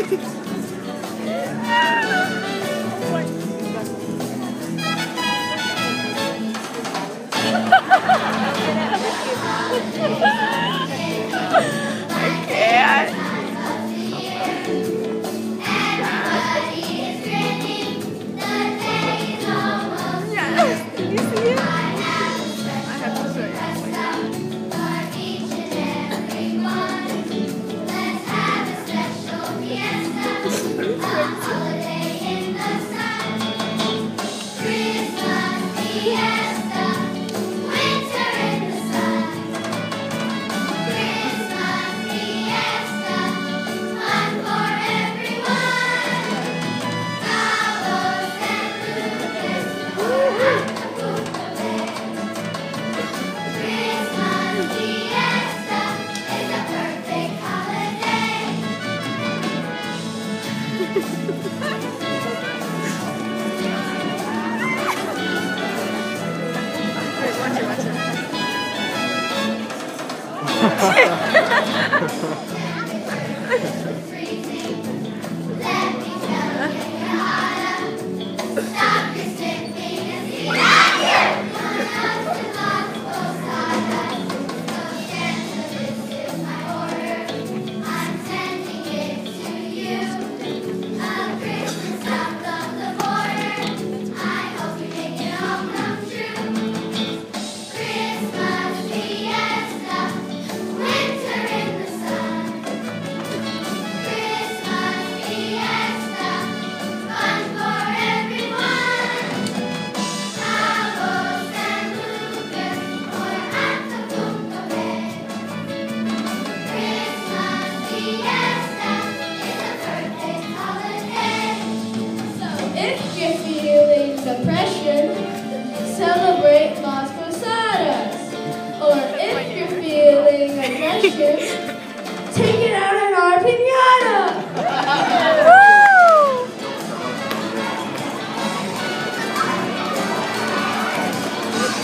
Ha ha ha!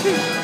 Woo!